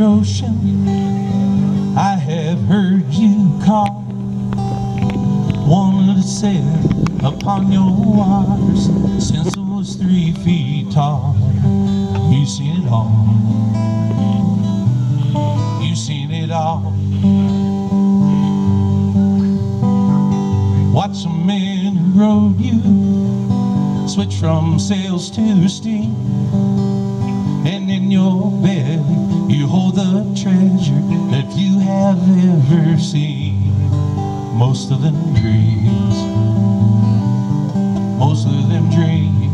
ocean, I have heard you call. Wanted to sail upon your waters since I was three feet tall. You've seen it all. You've seen it all. Watch a man who rode you switch from sails to steam. And in your belly hold the treasure that you have ever seen. Most of them dreams, most of them dreams.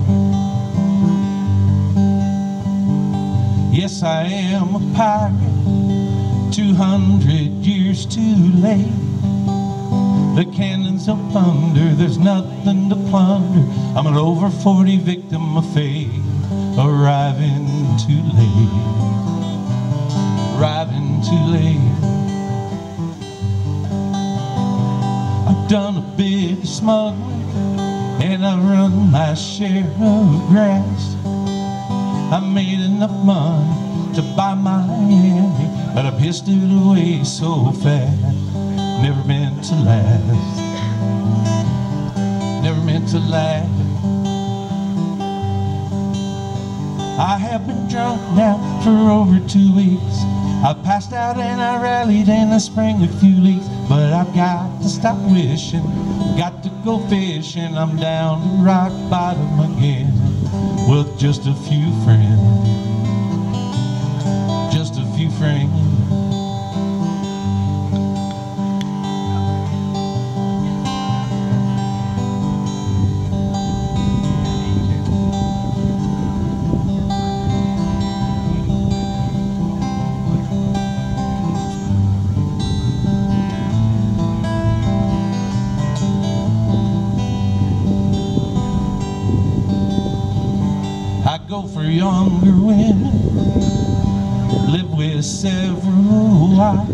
Yes, I am a pirate, 200 years too late. The cannons of thunder, there's nothing to plunder. I'm an over 40 victim of fate, arriving too late. Arriving too late. I've done a bit of smuggling, and I run my share of grass. I made enough money to buy my Miami, but I pissed it away so fast never meant to last. Never meant to last. I have been drunk now for over two weeks. I passed out and I rallied and I sprang a few leaks. But I've got to stop wishing, got to go fishing. I'm down to rock bottom again with just a few friends. Go for younger women, live with several wives,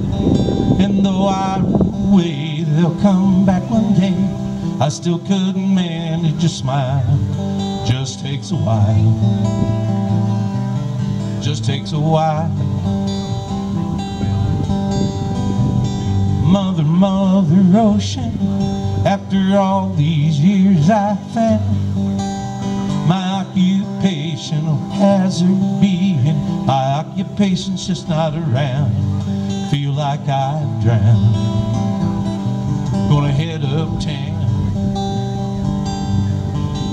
and though I away, they'll come back one day. I still couldn't manage a smile, just takes a while, just takes a while. Mother, mother ocean, after all these years I found my occupational hazard being. My occupation's just not around. Feel like I've drowned. Gonna head uptown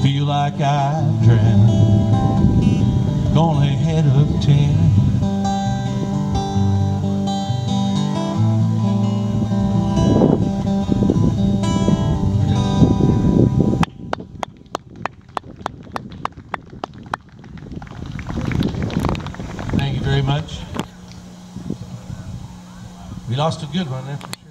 feel like I've drowned. Gonna head uptown very much. We lost a good one there.